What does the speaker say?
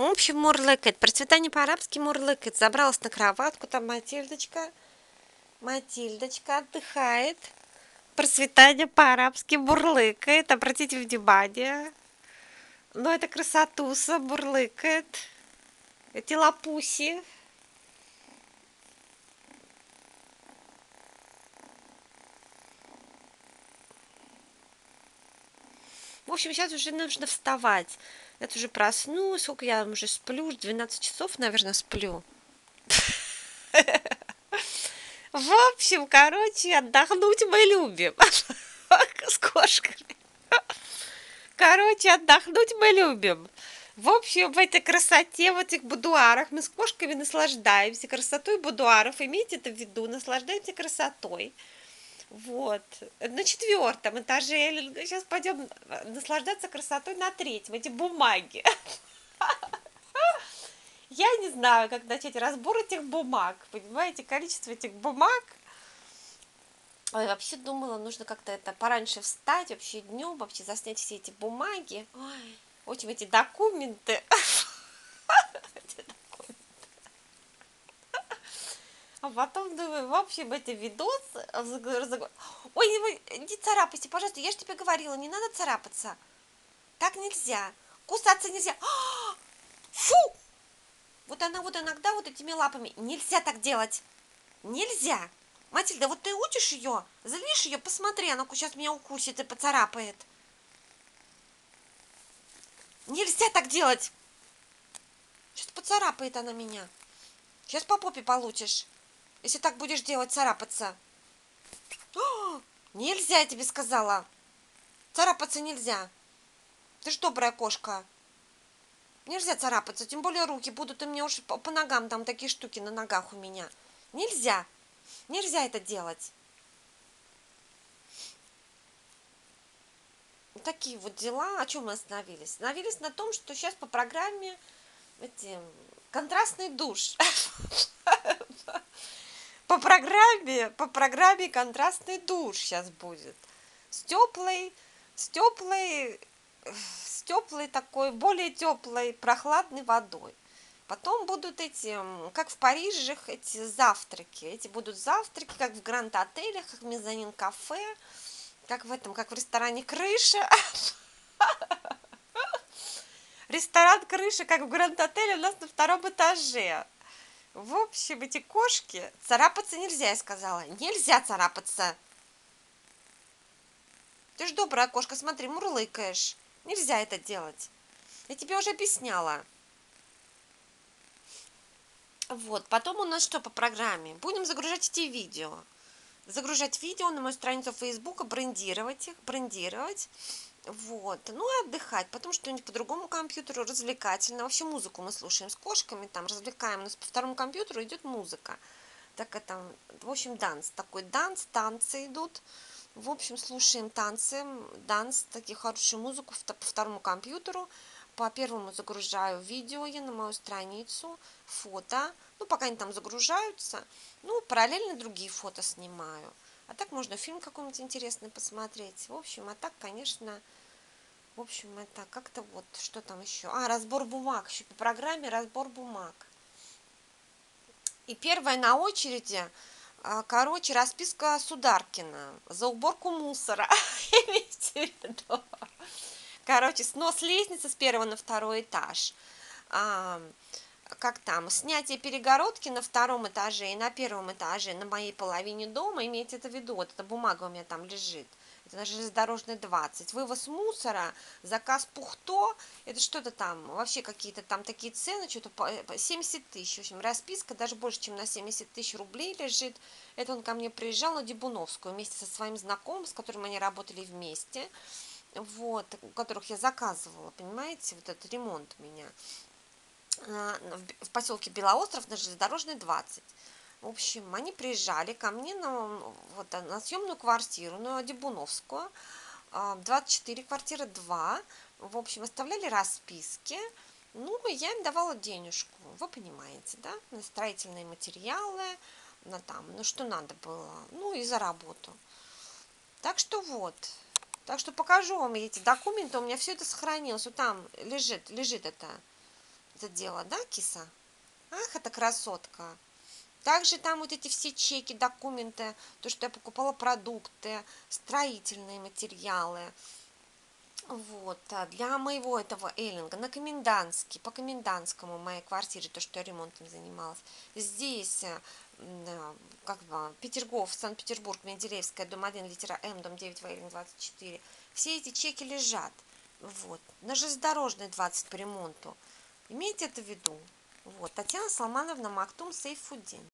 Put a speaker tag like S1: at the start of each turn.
S1: В общем, мурлыкает. Процветание по-арабски мурлыкает. Забралась на кроватку, там Матильдочка. Матильдочка отдыхает. Процветание по-арабски бурлыкает. Обратите внимание. Но это красотуса бурлыкает. Эти лапуси. В общем, сейчас уже нужно вставать. Это уже проснулась. Сколько я уже сплю? 12 часов, наверное, сплю. В общем, короче, отдохнуть мы любим. С кошками. Короче, отдохнуть мы любим. В общем, в этой красоте, в этих будуарах мы с кошками наслаждаемся красотой будуаров. Имейте это в виду, наслаждаемся красотой. Вот. На четвертом этаже. Сейчас пойдем наслаждаться красотой на третьем. Эти бумаги. Я не знаю, как начать разбор этих бумаг. Понимаете, количество этих бумаг. Ой, вообще думала, нужно как-то это пораньше встать, вообще днем, вообще заснять все эти бумаги. Ой, очень эти документы. А потом думаю, в общем, это видос. Ой, не царапайся, пожалуйста, я же тебе говорила, не надо царапаться. Так нельзя. Кусаться нельзя. Фу! Вот она вот иногда вот этими лапами. Нельзя так делать. Нельзя. Матильда, вот ты учишь ее, залишь ее, посмотри, она сейчас меня укусит и поцарапает. Нельзя так делать. Сейчас поцарапает она меня. Сейчас по попе получишь. Если так будешь делать, царапаться. О, нельзя, я тебе сказала. Царапаться нельзя. Ты ж добрая кошка. Нельзя царапаться, тем более руки будут, и мне уж по, по ногам там такие штуки на ногах у меня. Нельзя. Нельзя это делать. Такие вот дела. О чем мы остановились? Остановились на том, что сейчас по программе эти, контрастный душ. По программе, по программе контрастный душ сейчас будет. С теплой, с теплой, с теплой такой, более теплой, прохладной водой. Потом будут эти, как в Париже, эти завтраки. Эти будут завтраки, как в гранд-отелях, как в мезонин кафе, как в этом, как в ресторане Крыша. Ресторан Крыша, как в гранд-отеле у нас на втором этаже. В общем, эти кошки... Царапаться нельзя, я сказала. Нельзя царапаться. Ты ж добрая кошка, смотри, мурлыкаешь. Нельзя это делать. Я тебе уже объясняла. Вот, потом у нас что по программе? Будем загружать эти видео. Загружать видео на мою страницу Фейсбука, брендировать их, брендировать. Вот, ну и отдыхать, потом что-нибудь по другому компьютеру, развлекательно. Вообще музыку мы слушаем с кошками, там развлекаем, у нас по второму компьютеру идет музыка. Так это, в общем, данс, такой данс, танцы идут. В общем, слушаем танцы, данс, такие хорошую музыку по второму компьютеру. По первому загружаю видео я на мою страницу, фото. Ну, пока они там загружаются. Ну, параллельно другие фото снимаю. А так можно фильм какой-нибудь интересный посмотреть. В общем, а так, конечно, в общем, это как-то вот, что там еще? А, разбор бумаг. Еще по программе разбор бумаг. И первая на очереди, а, короче, расписка Сударкина за уборку мусора. Короче, снос лестницы с первого на второй этаж. Как там, снятие перегородки на втором этаже и на первом этаже на моей половине дома, имейте это в виду, вот эта бумага у меня там лежит, это на железнодорожной 20, вывоз мусора, заказ пухто, это что-то там, вообще какие-то там такие цены, что-то 70 тысяч, в общем, расписка даже больше, чем на 70 тысяч рублей лежит, это он ко мне приезжал на Дебуновскую вместе со своим знакомым, с которым они работали вместе, вот, у которых я заказывала, понимаете, вот этот ремонт у меня. А, в поселке Белоостров на железнодорожной 20. В общем, они приезжали ко мне на, вот, на съемную квартиру, на Дебуновскую, 24 квартира 2. В общем, оставляли расписки. Ну, я им давала денежку, вы понимаете, да, на строительные материалы, на там, ну, что надо было, ну, и за работу. Так что вот, так что покажу вам эти документы, у меня все это сохранилось, вот там лежит, лежит это, это дело, да, киса? Ах, это красотка. Также там вот эти все чеки, документы, то, что я покупала продукты, строительные материалы. Вот, а для моего этого Эллинга на комендантский, по комендантскому моей квартире, то, что я ремонтом занималась. Здесь, э, э, как бы, Петергоф, Санкт-Петербург, Менделеевская, дом 1, литера М, дом 9, Вейлинг 24. Все эти чеки лежат. Вот. На железнодорожной 20 по ремонту. Имейте это в виду. Вот. Татьяна Салмановна Мактум Сейфуддин.